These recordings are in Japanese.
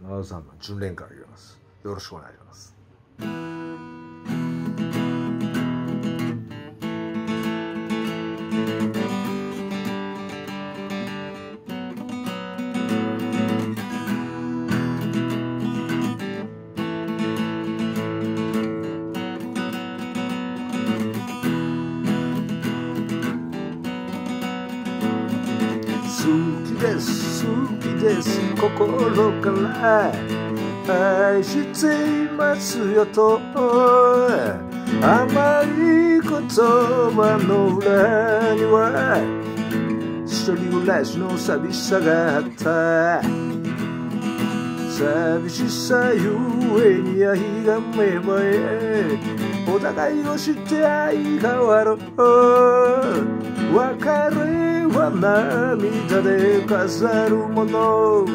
長田さんの純連から入れます。よろしくお願いします。好きです。です心から愛していますよと甘い言葉の裏には一人暮らしの寂しさがあった。寂しさゆえに愛が芽生えお互いを知って愛変わろう別れは涙で飾るもの。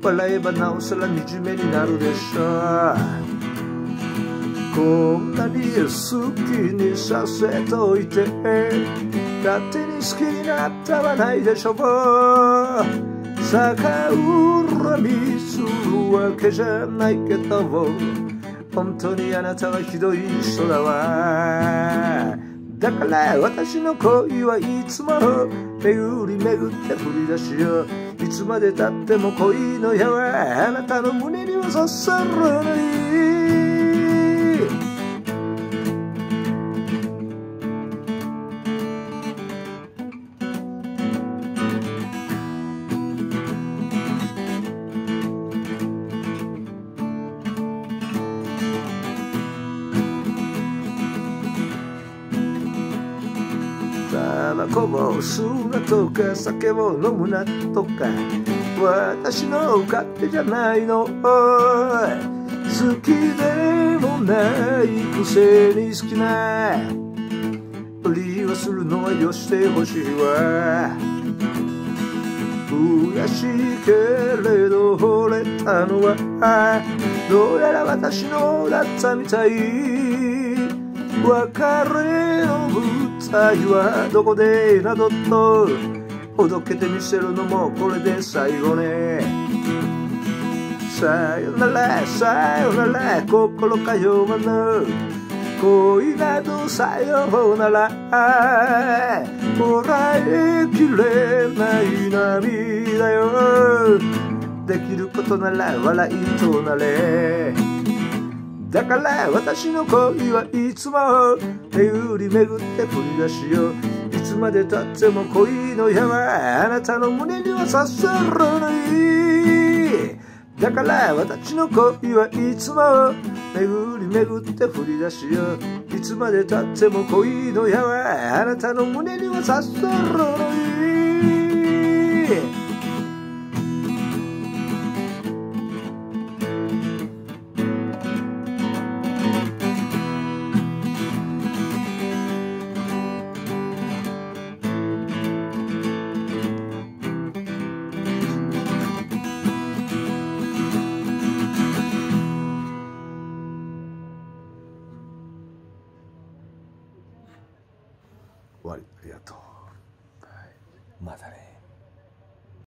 笑えばなおさら惨めになるでしょう。こんなに好きにさせといて。勝手に好きになったはないでしょう。逆恨みするわけじゃないけど本当にあなたはひどい人だわ。だから私の恋はいつも巡り巡って振り出しよいつまでたっても恋の矢はあなたの胸には刺さらない。タバコを吸うなとか酒を飲むなとか私の勝手じゃないの。好きでもないくせに好きな。ふりをするのはよしてほしいわ。悔しいけれど惚れたのはどうやら私のだったみたい。別れの舞台はどこでなどとほどけてみせるのもこれで最後ね。さよならさよなら心通わぬ。恋などさよなら。こらえきれない涙よ。できることなら笑いとなれ。だから私の恋はいつも巡り巡って振り出しよいつまでたっても恋の矢はあなたの胸には刺さらない。だから私の恋はいつも巡り巡って振り出しよいつまでたっても恋の矢はあなたの胸には刺さらない。終わり。ありがとう、はい、またね。